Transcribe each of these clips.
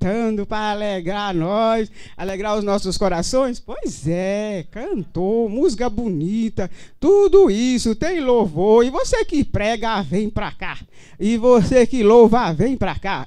cantando para alegrar nós, alegrar os nossos corações? Pois é, cantou, música bonita, tudo isso, tem louvor. E você que prega, vem para cá. E você que louva, vem para cá.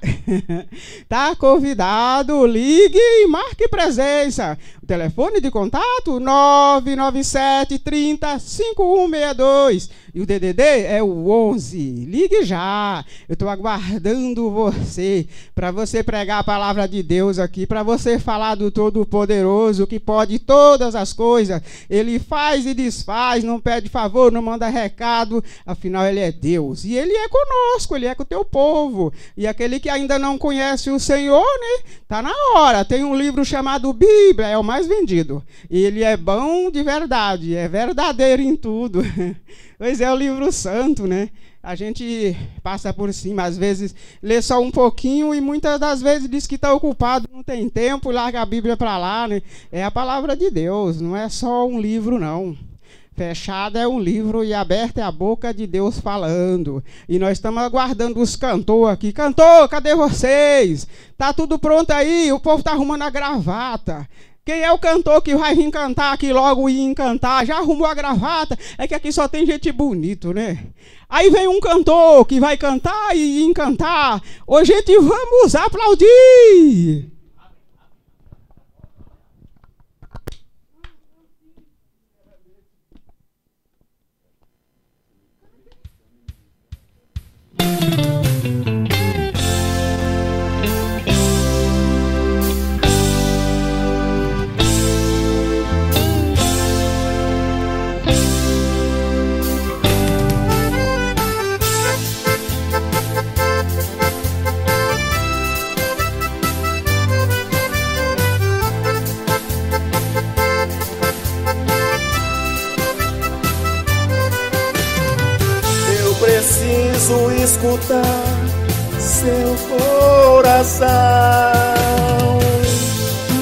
tá convidado, ligue e marque presença. O telefone de contato 997 30 5162 e o DDD é o 11. Ligue já. Eu estou aguardando você para você pregar a palavra de Deus aqui, para você falar do Todo-Poderoso que pode todas as coisas. Ele faz e desfaz, não pede favor, não manda recado. Afinal, ele é Deus e ele é conosco, ele é com o teu povo. E aquele que ainda não conhece o Senhor, né? Tá na hora. Tem um livro chamado Bíblia, é o mais vendido. E ele é bom de verdade, é verdadeiro em tudo. Pois é, o livro santo, né? A gente passa por cima, às vezes lê só um pouquinho e muitas das vezes diz que está ocupado, não tem tempo, larga a Bíblia para lá, né? É a palavra de Deus, não é só um livro, não. Fechada é um livro e aberta é a boca de Deus falando. E nós estamos aguardando os cantores aqui. Cantor, cadê vocês? Tá tudo pronto aí? O povo tá arrumando a gravata. Quem é o cantor que vai vir cantar aqui logo e encantar? Já arrumou a gravata? É que aqui só tem gente bonito, né? Aí vem um cantor que vai cantar e encantar. Ô, gente, vamos aplaudir! Escutar seu coração.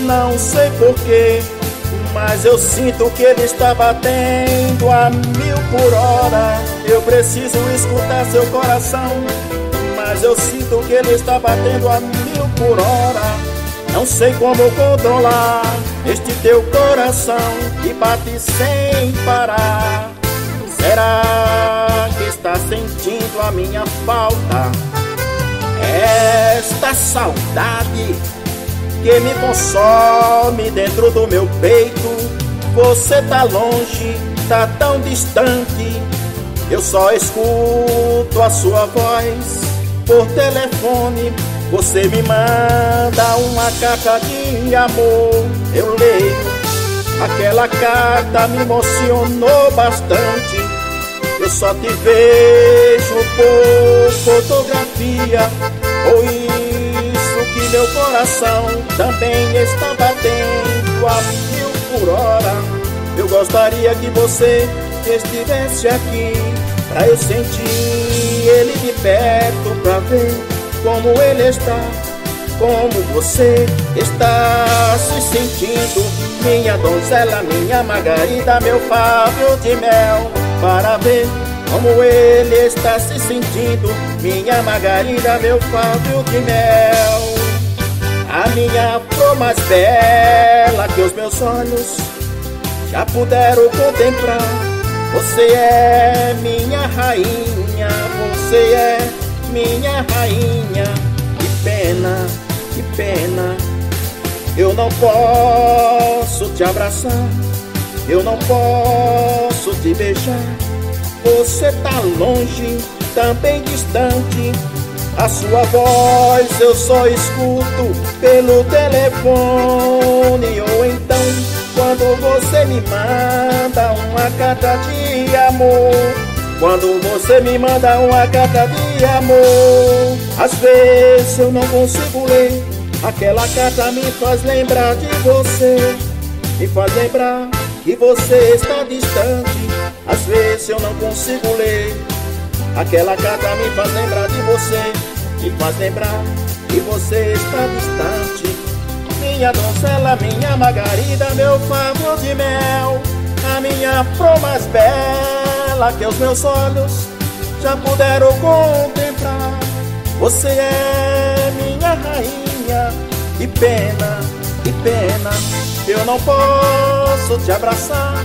Não sei porquê, mas eu sinto que ele está batendo a mil por hora. Eu preciso escutar seu coração, mas eu sinto que ele está batendo a mil por hora. Não sei como controlar este teu coração que bate sem parar. Será está sentindo a minha falta? Esta saudade que me consome dentro do meu peito. Você tá longe, tá tão distante. Eu só escuto a sua voz por telefone. Você me manda uma carta de amor. Eu leio aquela carta, me emocionou bastante. Só te vejo por fotografia. Ou isso que meu coração também está batendo a mil por hora. Eu gostaria que você estivesse aqui Pra eu sentir ele de perto Pra ver como ele está Como você está se sentindo. Minha donzela, minha margarida, meu Fábio de mel para ver como ele está se sentindo. Minha margarida, meu Fábio de mel. A minha flor mais bela que os meus olhos já puderam contemplar. Você é minha rainha, você é minha rainha. Que pena, que pena. Eu não posso te abraçar eu não posso te beijar. Você tá longe, também distante. A sua voz eu só escuto pelo telefone. Ou então, quando você me manda uma carta de amor. Quando você me manda uma carta de amor. Às vezes eu não consigo ler. Aquela carta me faz lembrar de você. Me faz lembrar que você está distante. Às vezes eu não consigo ler. Aquela carta me faz lembrar de você, me faz lembrar que você está distante. Minha donzela, minha margarida, meu favor de mel, a minha flor mais bela que os meus olhos já puderam contemplar. Você é minha rainha, Que pena, que pena, eu não posso te abraçar,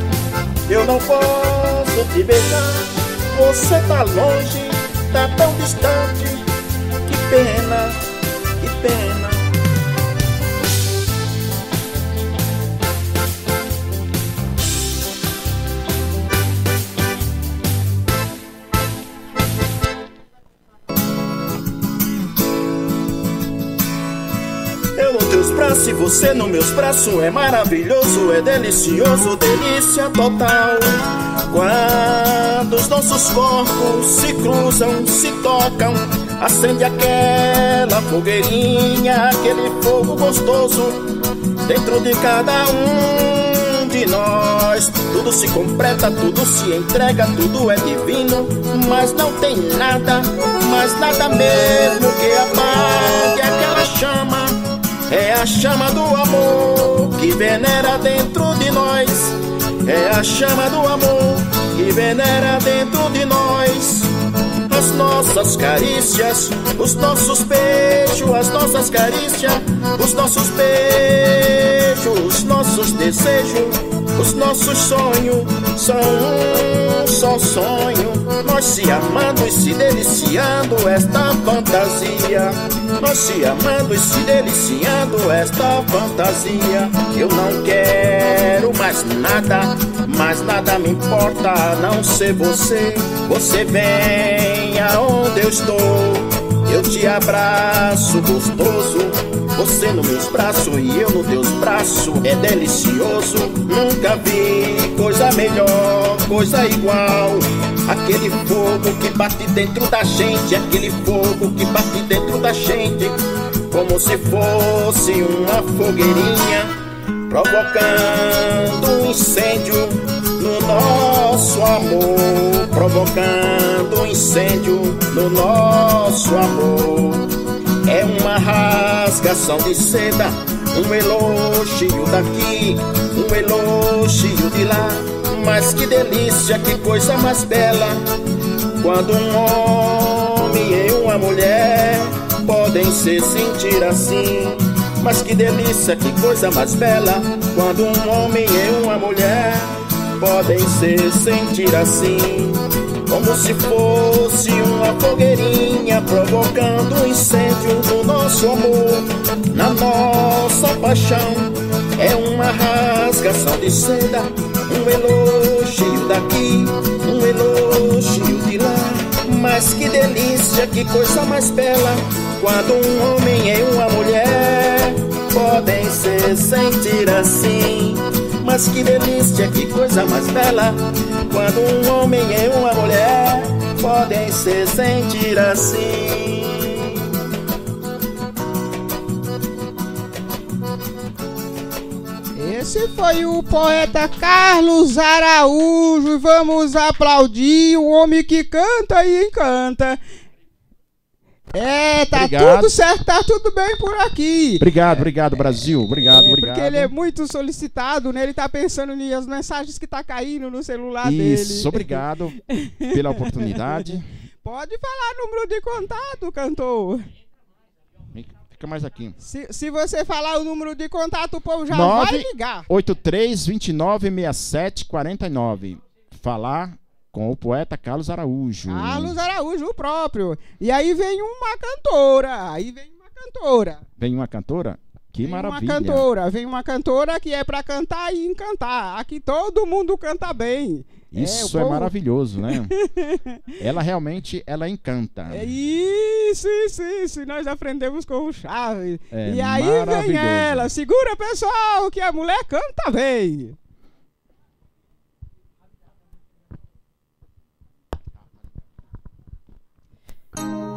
eu não posso te beijar. Você tá longe, tá tão distante. Que pena, que pena. Se você nos meus braços é maravilhoso, é delicioso, delícia total. Quando os nossos corpos se cruzam, se tocam, acende aquela fogueirinha, aquele fogo gostoso dentro de cada um de nós. Tudo se completa, tudo se entrega, tudo é divino, mas não tem nada, mas nada mesmo que apague aquela chama é a chama do amor que venera dentro de nós. É a chama do amor que venera dentro de nós. As nossas carícias, os nossos beijos, as nossas carícias, os nossos beijos, os nossos desejos, os nossos sonhos são um só sonho. Nós se amando e se deliciando esta fantasia. Nós se amando e se deliciando esta fantasia. Eu não quero mais nada, mais nada me importa a não ser você. Você vem aonde eu estou. Eu te abraço gostoso você no meus braços e eu no teus braços é delicioso. Nunca vi coisa melhor, coisa igual. Aquele fogo que bate dentro da gente, aquele fogo que bate dentro da gente, como se fosse uma fogueirinha provocando um incêndio no nosso amor, provocando um incêndio no nosso amor. Uma rasgação de seda, um elogio daqui, um elogio de lá. Mas que delícia, que coisa mais bela. Quando um homem e uma mulher podem se sentir assim. Mas que delícia, que coisa mais bela. Quando um homem e uma mulher podem se sentir assim. Como se fosse uma fogueirinha provocando um incêndio no nosso amor, na nossa paixão. É uma rasgação de seda, um elogio daqui, um elogio de lá. Mas que delícia, que coisa mais bela, quando um homem e uma mulher podem se sentir assim. Mas que delícia, que coisa mais bela quando um homem e uma mulher podem se sentir assim. Esse foi o poeta Carlos Araújo. Vamos aplaudir o homem que canta e encanta. É, tá obrigado. tudo certo, tá tudo bem por aqui. Obrigado, obrigado, Brasil. Obrigado, é, obrigado. Porque ele é muito solicitado, né? Ele tá pensando nas mensagens que tá caindo no celular Isso, dele. Isso, obrigado pela oportunidade. Pode falar número de contato, cantor. Fica mais aqui. Se, se você falar o número de contato, o povo já 9, vai ligar. 83 29 67 49. Falar com o poeta Carlos Araújo. Carlos Araújo, o próprio. E aí vem uma cantora. Aí vem uma cantora. Vem uma cantora? Que vem maravilha. Uma cantora, vem uma cantora que é para cantar e encantar. Aqui todo mundo canta bem. É, isso é, é povo... maravilhoso, né? ela realmente, ela encanta. É isso, isso, isso. Nós aprendemos com o Chaves. É e aí vem ela. Segura, pessoal, que a mulher canta bem. Bye.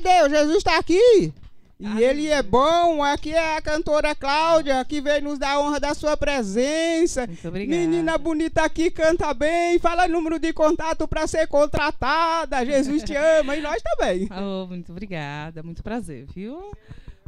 Deus, Jesus está aqui. E ele é bom. Aqui é a cantora Cláudia, que veio nos dar honra da sua presença. Muito obrigada. Menina bonita aqui, canta bem. Fala número de contato para ser contratada. Jesus te ama e nós também. Oh, muito obrigada, muito prazer, viu?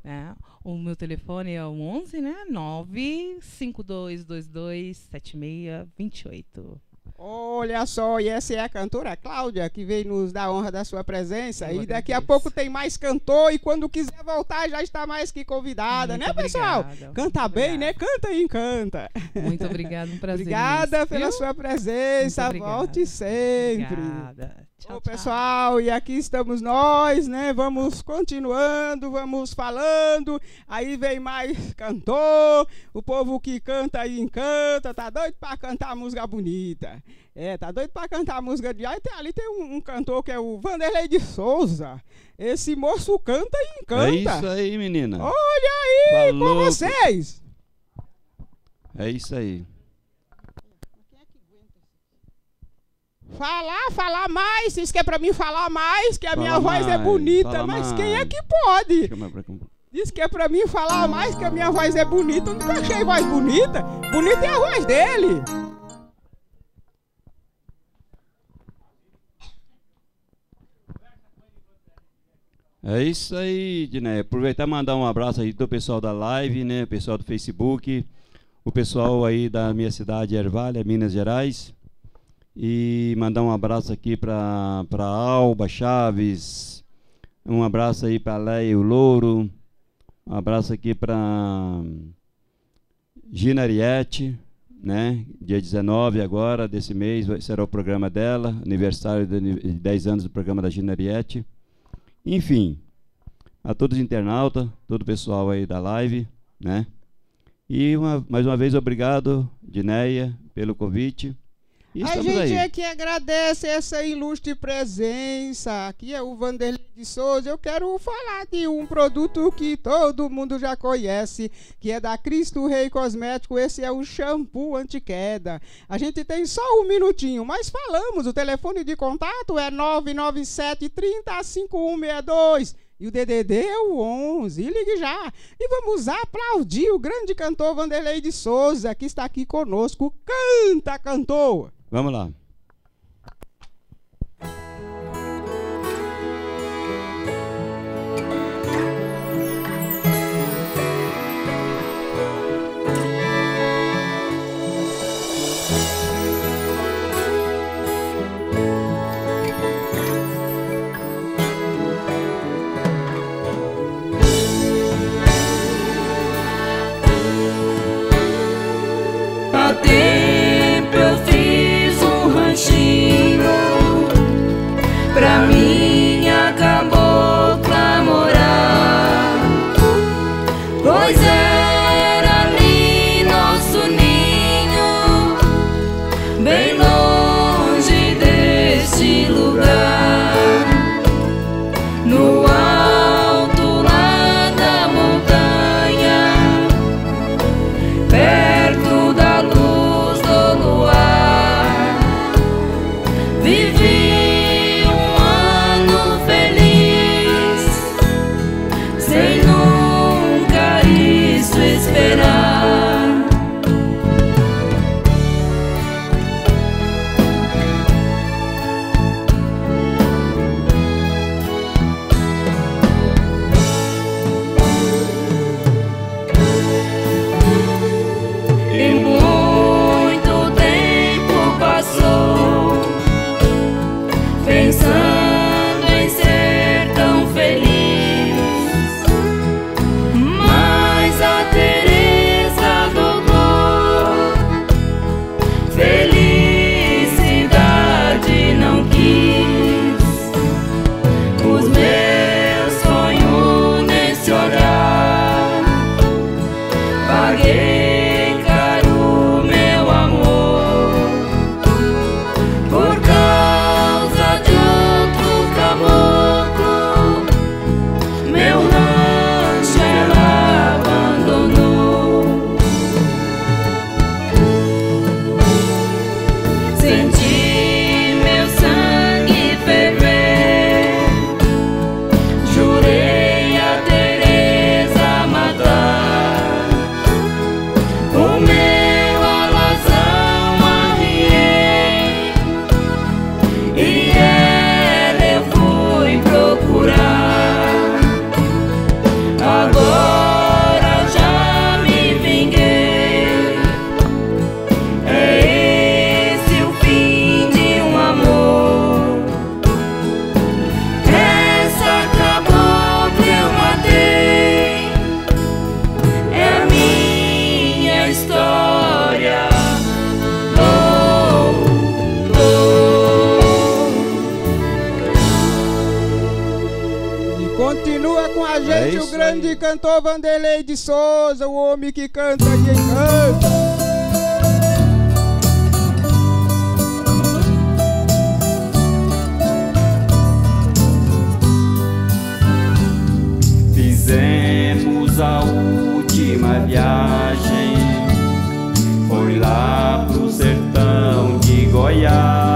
É, o meu telefone é o 11, né? 952227628. Olha só, e essa é a cantora Cláudia, que veio nos dar honra da sua presença. Eu e daqui a pouco tem mais cantor. E quando quiser voltar, já está mais que convidada, Muito né, pessoal? obrigada, Canta muito bem, né? obrigada. Canta e encanta. Muito obrigada, um prazer. Obrigada pela viu? sua presença. Volte sempre. Obrigada. Tchau, Ô, tchau. pessoal, e aqui estamos nós, né? Vamos continuando, vamos falando. Aí vem mais cantor, o povo que canta e encanta, tá doido pra cantar música bonita. É, tá doido pra cantar música de. Aí tem, ali tem um, um cantor que é o Vanderlei de Souza. Esse moço canta e encanta. É isso aí, menina. Olha aí, Falou. com vocês. É isso aí. Falar, falar mais. Diz que é pra mim falar mais, que a Fala minha voz é mais, bonita. Mas quem é mais. que pode? Diz que é pra mim falar mais que a minha voz é bonita. Eu nunca achei voz bonita. Bonita é a voz dele. É isso aí, Diné. Aproveitar e mandar um abraço aí do pessoal da live, né? Pessoal do Facebook, o pessoal aí da minha cidade, Ervalha, Minas Gerais. E mandar um abraço aqui para Alba Chaves. Um abraço aí para Leia Louro. Um abraço aqui para Gina Ariete, né? Dia 19 agora desse mês será o programa dela, aniversário de ani- de 10 anos do programa da Gina Ariete. Enfim, a todos os internautas, todo o pessoal aí da live, né? E uma- mais uma vez obrigado, Dineia, pelo convite. E a estamos gente aí. é que agradece essa ilustre presença. Aqui é o Vanderlei de Souza. Eu quero falar de um produto que todo mundo já conhece, que é da Cristo Rei Cosmético. Esse é o shampoo anti-queda. A gente tem só um minutinho, mas falamos. O telefone de contato é 997 30 5162. E o DDD é o 11. Ligue já. E vamos aplaudir o grande cantor Vanderlei de Souza, que está aqui conosco. Canta, cantor! Vamos lá. Gente, o grande aí. cantor Vanderlei de Souza, o homem que canta e encanta. Fizemos a última viagem, foi lá pro sertão de Goiás.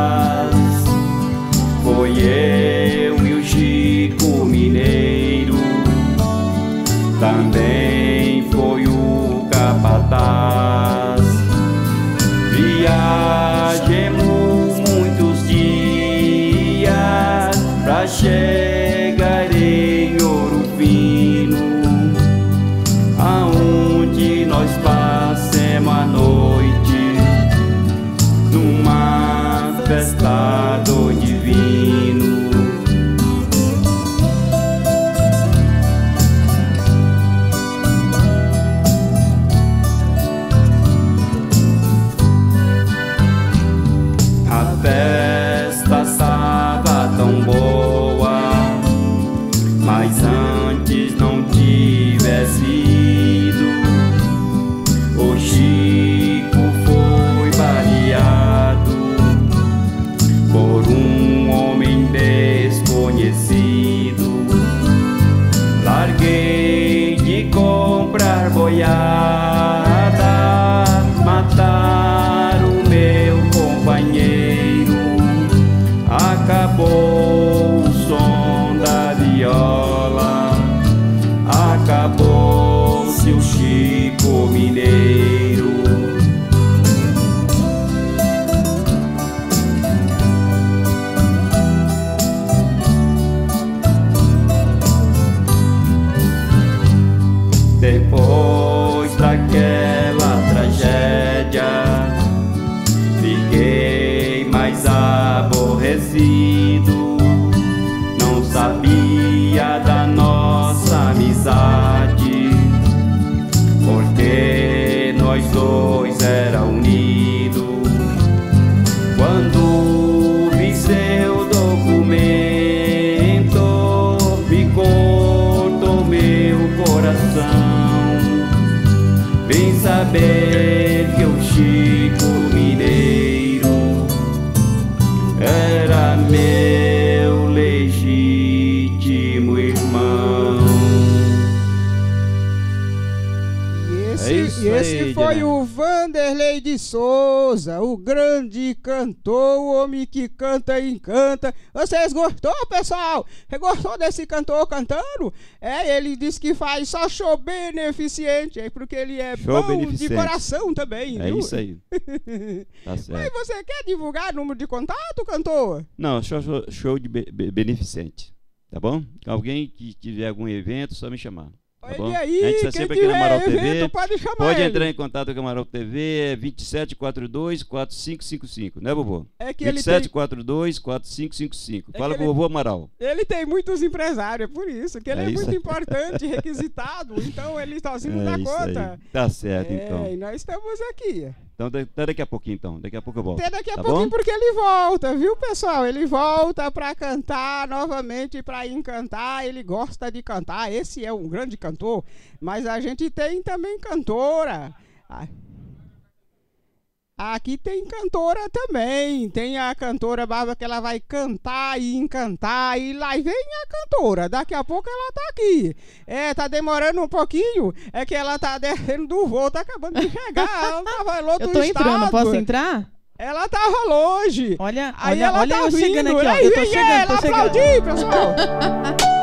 Mas antes não de Souza, o grande cantor, o homem que canta e encanta. Vocês gostou, pessoal? Gostou desse cantor cantando? É, ele disse que faz só show beneficente, é porque ele é Show bom de coração também, É viu? isso aí. Tá Mas certo. você quer divulgar número de contato, cantor? Não, show, show- show de be- be- beneficente. Tá bom? Alguém que tiver algum evento, só me chamar. Tá Olha bom? aí, a gente está quem sempre aqui na Amaral TV. pode Pode entrar em contato com a Amaral TV, é 2742-4555, né, vovô? É que ele tem, 2742-4555. É Fala que com o vovô Amaral. ele tem muitos empresários, é por isso, que ele é, É muito importante, requisitado, então ele sozinho não É dá conta. aí. Tá certo, É, então. e nós estamos aqui. Então, até daqui a pouquinho, então. Daqui a pouco eu volto. Até daqui a tá pouquinho, bom? porque ele volta, viu, pessoal? Ele volta pra cantar novamente, pra encantar. Ele gosta de cantar. Esse é um grande cantor. Mas a gente tem também cantora. Ah, Aqui tem cantora também. Tem a cantora Bárbara que ela vai cantar e encantar. E lá vem a cantora. Daqui a pouco ela tá aqui. É, tá demorando um pouquinho. É que ela tá descendo do voo, tá acabando de chegar. Ela tava em outro Eu tô entrando, estado. posso entrar? Ela tava longe. Olha, Aí olha, ela olha tá eu vindo. chegando aqui, ó. Aí Eu tô chegando, ela tô chegando. aplaudir, pessoal.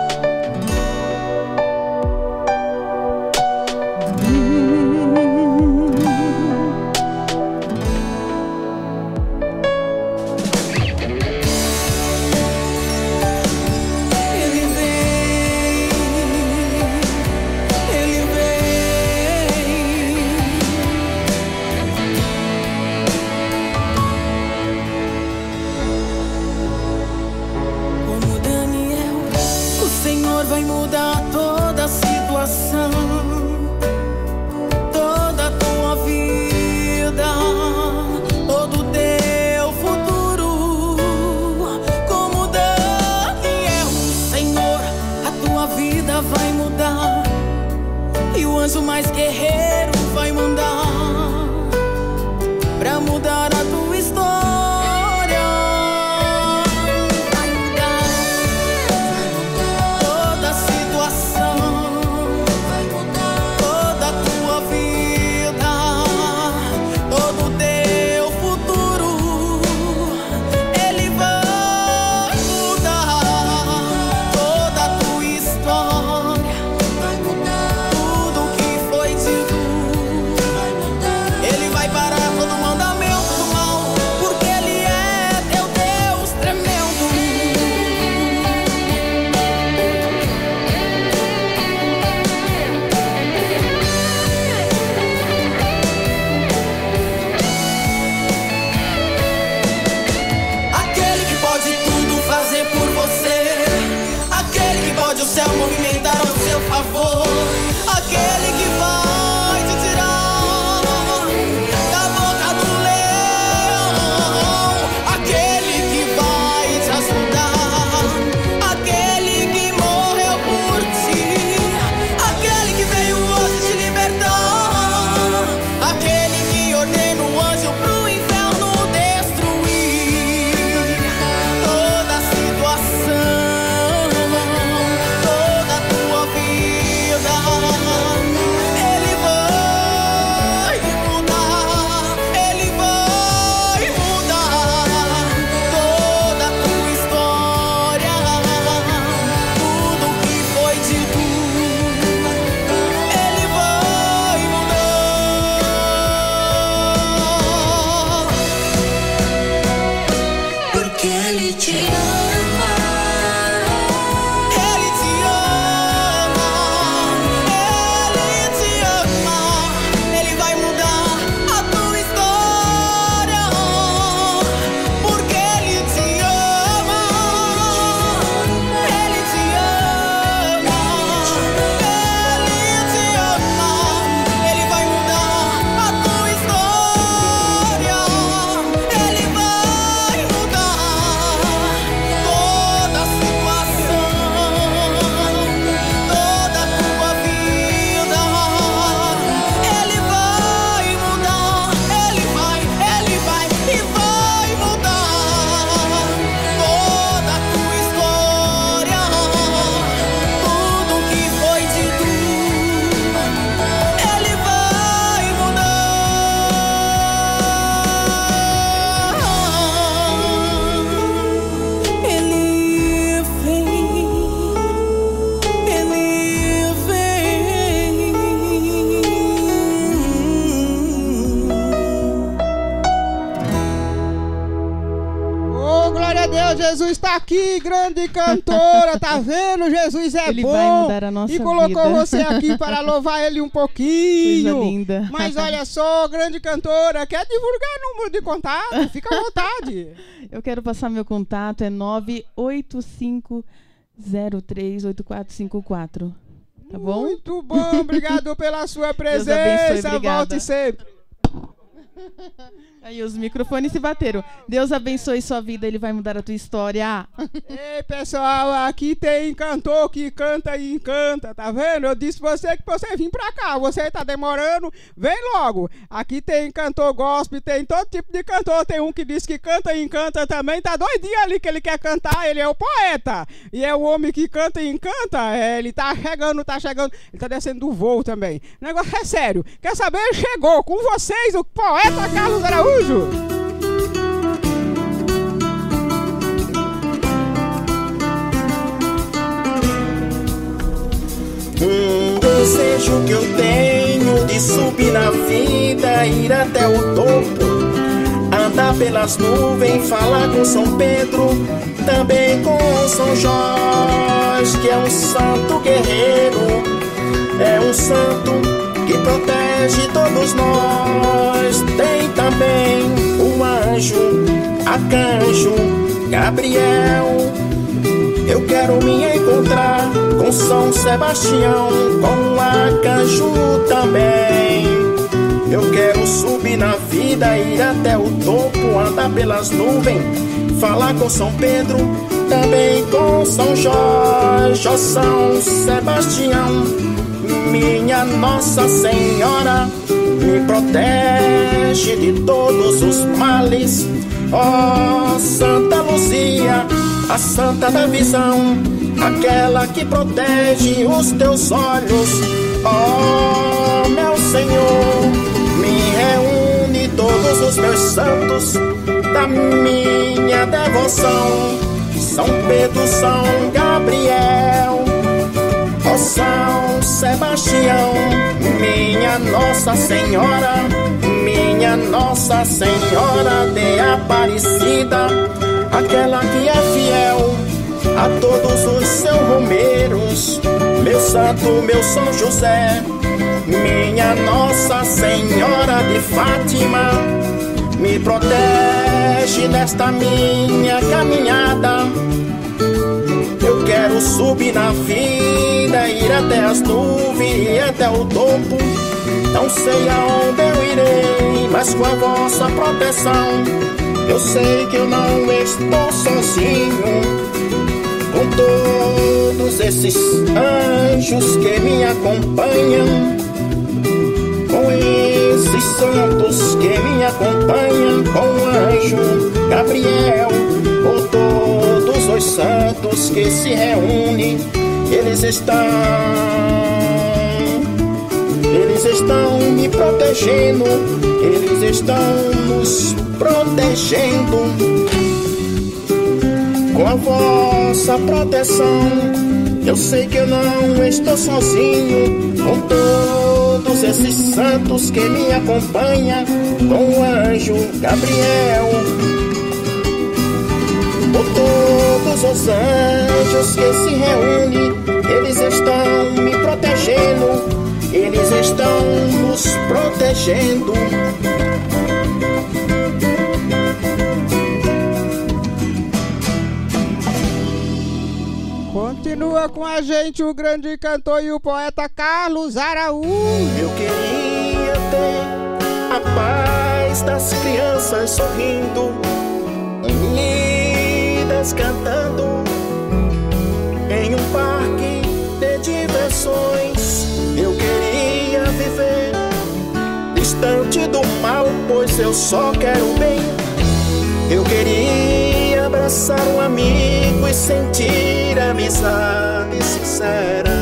é Ele bom. vai mudar a nossa e colocou vida. você aqui para louvar ele um pouquinho. Coisa linda. Mas olha só, grande cantora, quer divulgar número de contato? Fica à vontade. Eu quero passar meu contato, é 985038454. Tá bom? Muito bom, obrigado pela sua abençoe, presença. obrigada. Volte sempre. Aí os microfones se bateram. Deus abençoe sua vida, ele vai mudar a tua história. Ei, pessoal, aqui tem cantor que canta e encanta, tá vendo? Eu disse você que você vir pra cá, você tá demorando, vem logo. Aqui tem cantor gospel, tem todo tipo de cantor, tem um que diz que canta e encanta também, tá doidinho ali que ele quer cantar, ele é o poeta. E é o homem que canta e encanta, é, ele tá chegando, tá chegando, ele tá descendo do voo também. O negócio é sério, quer saber? Chegou com vocês o poeta Carlos Araújo. Um desejo que eu tenho de subir na vida, ir até o topo, andar pelas nuvens, falar com São Pedro, também com São Jorge, que é um santo guerreiro, é um santo que protege todos nós. Tem também o anjo, arcanjo, Gabriel. Eu quero me encontrar com São Sebastião, com o Arcanjo também. Eu quero subir na vida, ir até o topo, andar pelas nuvens, falar com São Pedro, também com São Jorge, São Sebastião. Minha Nossa Senhora, me protege de todos os males. Ó Santa Luzia, a santa da visão, aquela que protege os teus olhos. Ó meu Senhor, me reúne todos os meus santos da minha devoção. São Pedro, São Gabriel, ó São Sebastião, minha Nossa Senhora, minha Nossa Senhora de Aparecida, aquela que é fiel a todos os seus romeiros, meu santo, meu São José, minha Nossa Senhora de Fátima, me protege nesta minha caminhada. Subir na vida, ir até as nuvens e até o topo. Não sei aonde eu irei, mas com a vossa proteção, eu sei que eu não estou sozinho. Com todos esses anjos que me acompanham, com esses santos que me acompanham, com o anjo Gabriel, ou todos os santos que se reúnem, eles estão, eles estão me protegendo, eles estão nos protegendo. Com a vossa proteção, eu sei que eu não estou sozinho. Com todos esses santos que me acompanham, com o anjo Gabriel. Todos os anjos que se reúnem, eles estão me protegendo. Eles estão nos protegendo. Continua com a gente o grande cantor e o poeta Carlos Araújo. Eu queria ter a paz das crianças sorrindo, cantando em um parque de diversões. Eu queria viver distante do mal, pois eu só quero bem. Eu queria abraçar um amigo e sentir amizade sincera.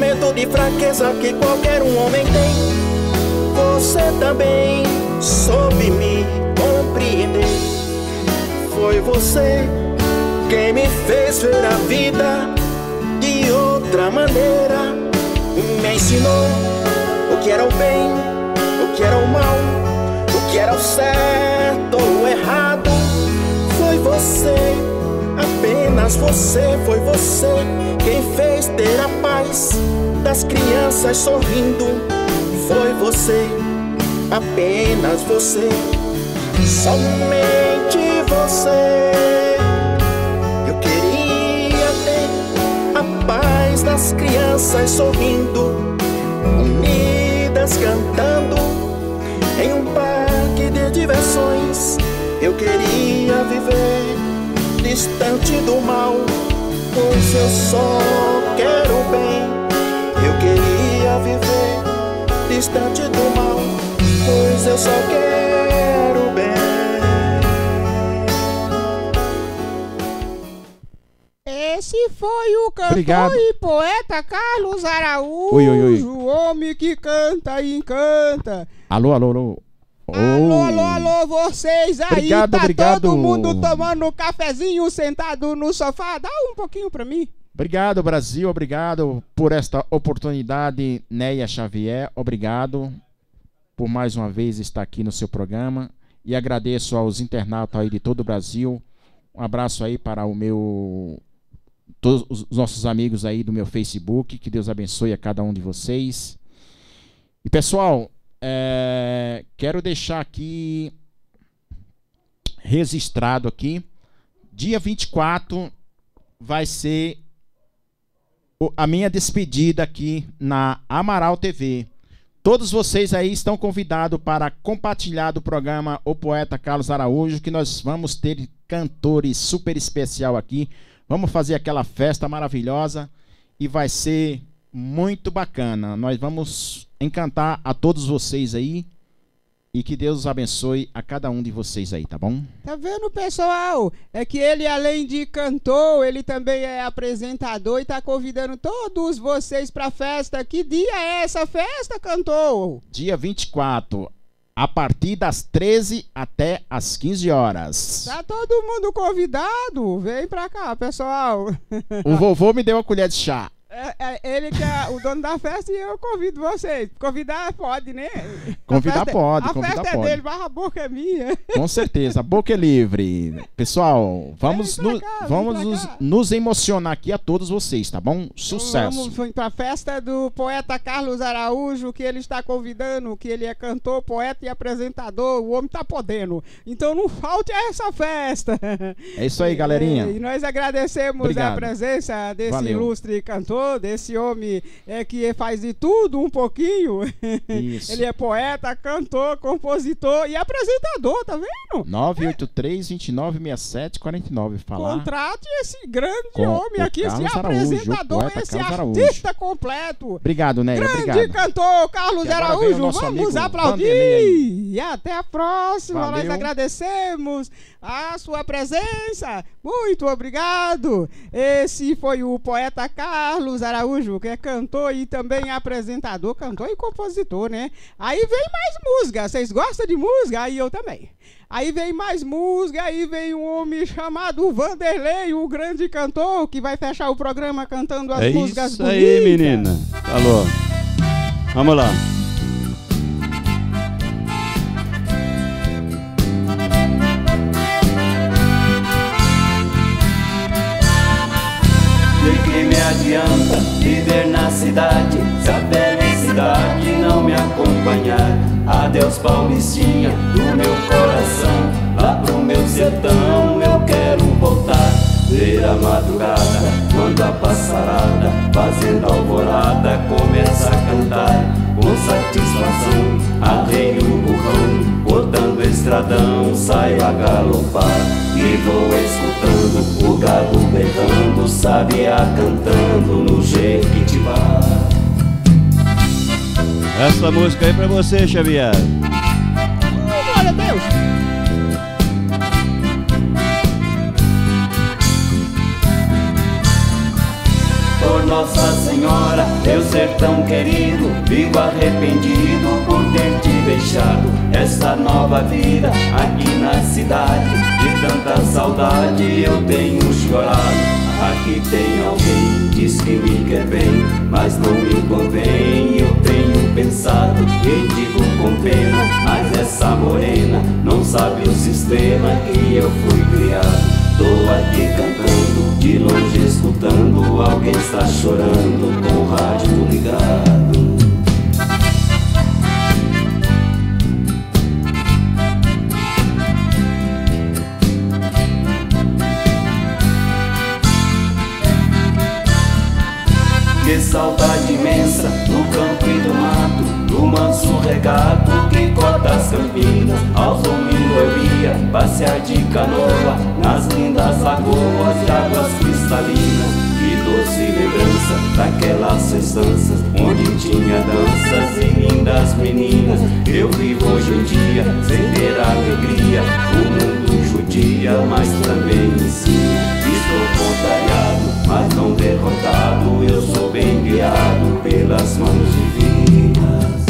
Momento de fraqueza que qualquer um homem tem, você também soube me compreender. Foi você quem me fez ver a vida de outra maneira. Me ensinou o que era o bem, o que era o mal, o que era o certo ou o errado. Foi você, apenas você, foi você quem fez ter a paz das crianças sorrindo. Foi você, apenas você, somente você. Eu queria ter a paz das crianças sorrindo, unidas cantando em um parque de diversões. Eu queria viver distante do mal, pois eu só quero o bem. Eu queria viver distante do mal, pois eu só quero o bem. Esse foi o cantor Obrigado. e poeta Carlos Araújo, Oi, oi, oi. o homem que canta e encanta. Alô, alô, alô. Alô, alô, alô, vocês aí, Obrigado, tá obrigado. todo mundo tomando um cafezinho sentado no sofá. Dá um pouquinho pra mim. Obrigado, Brasil. Obrigado por esta oportunidade, Neia Xavier. Obrigado por mais uma vez estar aqui no seu programa. E agradeço aos internautas aí de todo o Brasil. Um abraço aí para o meu. Todos os nossos amigos aí do meu Facebook. Que Deus abençoe a cada um de vocês. E pessoal, é, quero deixar aqui registrado aqui. Dia 24 vai ser a minha despedida aqui na Amaral TV. Todos vocês aí estão convidados para compartilhar do programa O Poeta Carlos Araújo, que nós vamos ter cantores super especial aqui. Vamos fazer aquela festa maravilhosa e vai ser muito bacana. Nós vamos encantar a todos vocês aí e que Deus abençoe a cada um de vocês aí, tá bom? Tá vendo, pessoal? É que ele, além de cantor, ele também é apresentador e tá convidando todos vocês pra festa. Que dia é essa festa, cantor? Dia 24, a partir das 13 até as 15 horas. Tá todo mundo convidado? Vem pra cá, pessoal. O vovô me deu uma colher de chá. É, é ele que é o dono da festa e eu convido vocês. Convidar pode, né? Convidar A festa- pode, A convidar festa pode. é dele, barra a boca é minha. Com certeza, a boca é livre. Pessoal, vamos, no- cá, vamos nos, nos emocionar aqui a todos vocês, tá bom? Sucesso. Vamos foi pra festa do poeta Carlos Araújo, que ele está convidando, que ele é cantor, poeta e apresentador. O homem tá podendo. Então não falte a essa festa. É isso aí, galerinha. E nós agradecemos Obrigado. a presença desse Valeu. ilustre cantor, desse homem é, que faz de tudo um pouquinho. Isso. Ele é poeta, cantor, compositor e apresentador, tá vendo? 983 2967 49 falar. Contrate esse grande Com homem aqui, esse Araújo, apresentador, poeta esse Carlos Araújo. artista completo. Obrigado, Nery. Grande Obrigado. cantor Carlos E Araújo, vamos aplaudir. Vanderlei E até a próxima. Nós Valeu. agradecemos a sua presença. Muito obrigado. Esse foi o poeta Carlos Araújo, que é cantor e também apresentador, cantor e compositor, né? Aí vem mais música. Vocês gostam de música? Aí eu também. Aí vem mais música, aí vem um homem chamado Vanderlei, o grande cantor, que vai fechar o programa cantando as É músicas isso aí, bonitas. menina. Falou. Vamos lá. Adianta viver na cidade Se a felicidade não me acompanhar. Adeus Paulistinha do meu coração Lá pro meu sertão eu quero voltar. Ver a madrugada quando a passarada Fazendo alvorada começa a cantar. Com satisfação arreio o burrão Botando estradão saio a galopar E vou escutando o gado berrando Sabiá cantando no Jequitibá Essa música aí pra você, Xavier. Glória a Deus. Sertão querido, vivo arrependido por ter te deixado essa nova vida aqui na cidade. De tanta saudade eu tenho chorado. Aqui tem alguém, diz que me quer bem, mas não me convém. Eu tenho pensado e digo com pena, mas essa morena não sabe o sistema que eu fui criado. Tô aqui cantando, de longe escutando Alguém está chorando com o rádio ligado. Que saudade imensa do campo Do manso regato que corta as campinas. Aos domingos eu ia passear de canoa Nas lindas lagoas de águas cristalinas. Que doce lembrança daquelas festanças Onde tinha danças e lindas meninas. Eu vivo hoje em dia sem ter alegria. O mundo judia, mas também ensina. Estou contrariado, mas não derrotado. Eu sou bem guiado pelas mãos divinas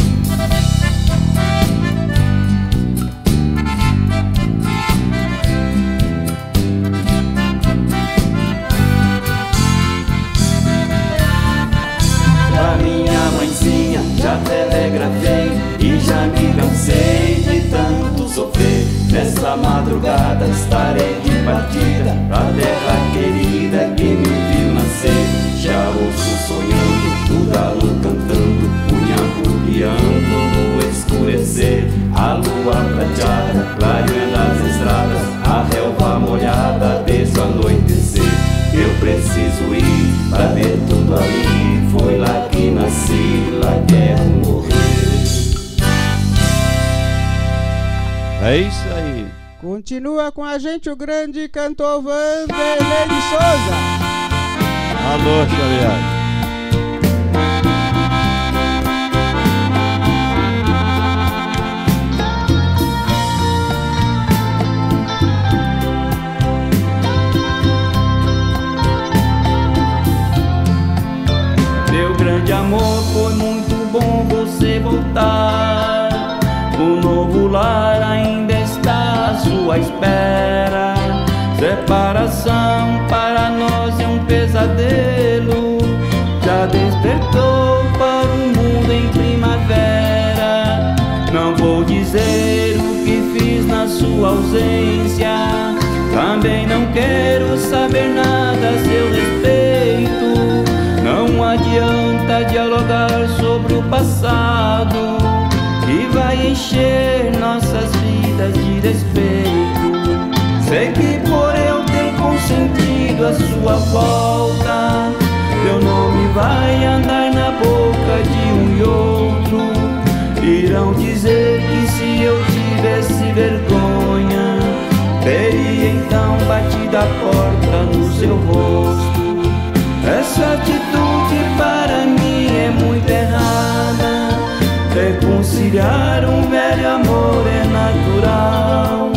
O grande cantor Vanderlei de Souza. Alô, Xavier. Meu grande amor, foi muito bom você voltar. O novo lar ainda sua espera. Separação para nós é um pesadelo. Já despertou para o um mundo em primavera. Não vou dizer o que fiz na sua ausência. Também não quero saber nada a seu respeito. Não adianta dialogar sobre o passado que vai encher nossas volta. Teu nome vai andar na boca de um e outro. Irão dizer que se eu tivesse vergonha, teria então batido a porta no seu rosto. Essa atitude para mim é muito errada. Reconciliar um velho amor é natural.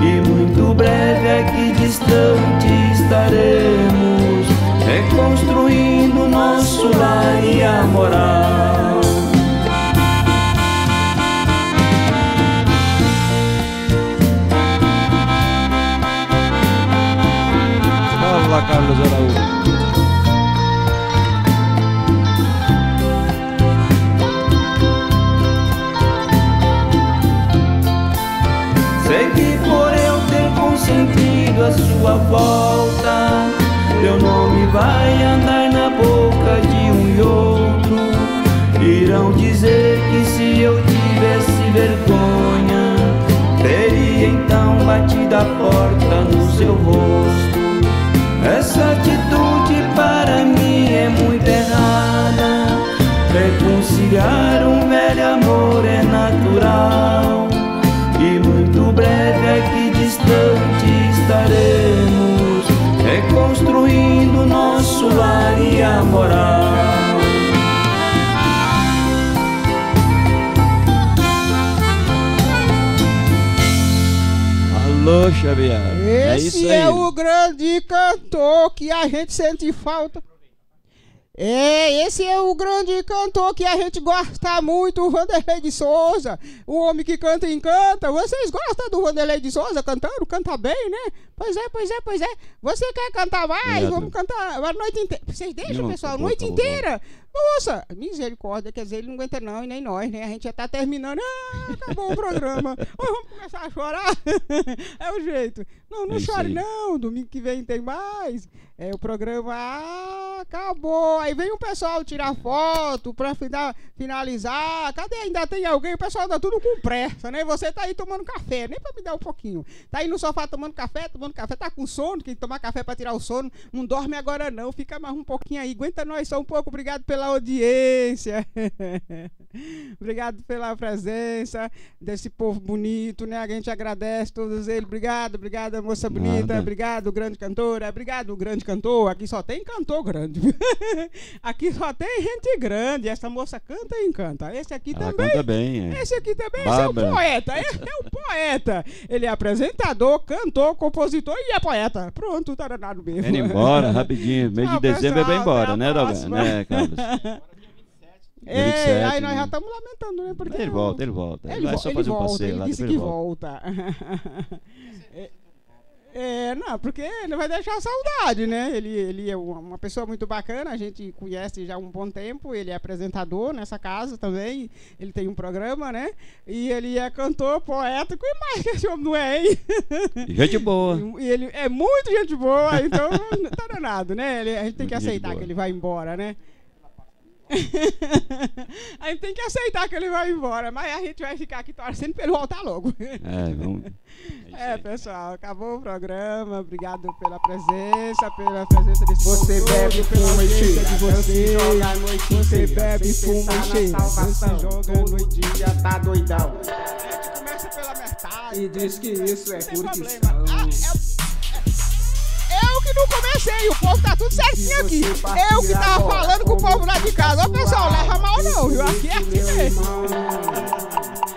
E muito breve aqui distante estaremos, reconstruindo nosso lar e a moral. Fala, Carlos Araújo. Sei que por eu ter consentido a sua volta, vai andar na boca de um e outro. Irão dizer que se eu tivesse vergonha, teria então batido a porta no seu rosto. Essa atitude para mim é muito errada. Reconciliar um velho amor é natural. A moral. Alô, Xavier. é Esse é, aí. o grande cantor que a gente sente falta. É, esse é o grande cantor que a gente gosta muito, o Vanderlei de Souza. O homem que canta e encanta. Vocês gostam do Vanderlei de Souza cantando? Canta bem, né? Pois é, pois é, pois é. Você quer cantar mais? Obrigado. Vamos cantar a noite inteira. Vocês deixam, Não, pessoal, a noite inteira. Nossa, misericórdia, quer dizer, ele não aguenta não, e nem nós, né? A gente já tá terminando. Ah, acabou o programa. Vamos começar a chorar. é o jeito. Não, não É chore não, domingo que vem tem mais. É, o programa ah, acabou. Aí vem o pessoal tirar foto pra fina- finalizar. Cadê? Ainda tem alguém? O pessoal anda tudo com pressa, né? Você tá aí tomando café, nem pra me dar um pouquinho. Tá aí no sofá tomando café, tomando café, tá com sono, quem tomar café pra tirar o sono. Não dorme agora não, fica mais um pouquinho aí. Aguenta nós só um pouco. Obrigado pela audiência. Obrigado pela presença desse povo bonito, né? A gente agradece todos eles. Obrigado, obrigado, moça bonita. Nada. Obrigado, grande cantora. Obrigado, grande cantor. Aqui só tem cantor grande. aqui só tem gente grande. Essa moça canta e encanta. Esse aqui Ela também. canta bem, é. Esse aqui também esse é o poeta. Esse é o poeta. Ele é apresentador, cantor, compositor e é poeta. Pronto, tá danado mesmo. Indo embora, rapidinho. Mês de dezembro é bem embora, né, próxima. Né, Carlos? É, 27, aí nós né? já estamos lamentando, né? Porque Ele o- volta, ele volta. Ele Ele, vai vo- só ele fazer um volta, passeio ele lá, disse depois que ele volta. volta. é, é, não, porque ele vai deixar saudade, né? Ele, ele é uma pessoa muito bacana, a gente conhece já há um bom tempo, ele é apresentador nessa casa também, ele tem um programa, né? E ele é cantor, poeta, que mais que esse homem não é, hein? E Gente boa. E ele é muito gente boa, então tá danado, né? Ele- a gente tem que Muito aceitar que ele vai embora, né? a gente tem que aceitar que ele vai embora, mas a gente vai ficar aqui torcendo pra ele voltar logo. É, vamos. É, pessoal, acabou o programa. Obrigado pela presença, pela presença desse Você bebe, fuma e de vocês. joga a noite Você bebe, fuma pensar e salvação, Dança e joga a todo noite dia tá doidão. A gente começa pela metade. E diz que isso é curtição. Ah, é, eu que não comecei, o povo tá tudo certinho aqui. Eu que tava falando com o povo lá de casa. Ó, pessoal, leva mal não, viu? Aqui é meu mesmo.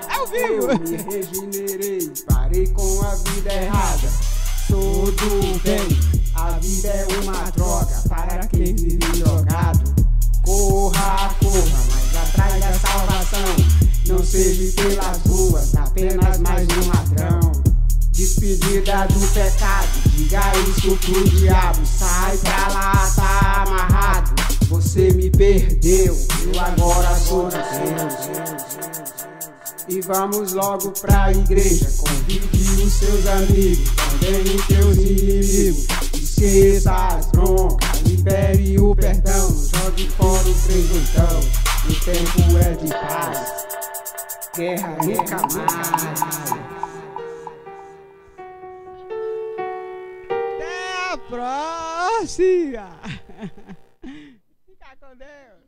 É Eu vivo. me regenerei, parei com a vida errada. Sou do bem, a vida é uma droga para quem vive drogado. Corra, corra, mas atrás da salvação. Não seja pelas ruas, apenas mais um ladrão. Despedida do pecado, diga isso pro diabo. Sai pra lá, tá amarrado. Você me perdeu, eu agora sou de Deus. E vamos logo pra igreja. Convide os seus amigos, também os teus inimigos. Esqueça as broncas, libere o perdão. Jogue fora o três O tempo é de paz. Guerra nunca mais. Próxima. Fica com Deus.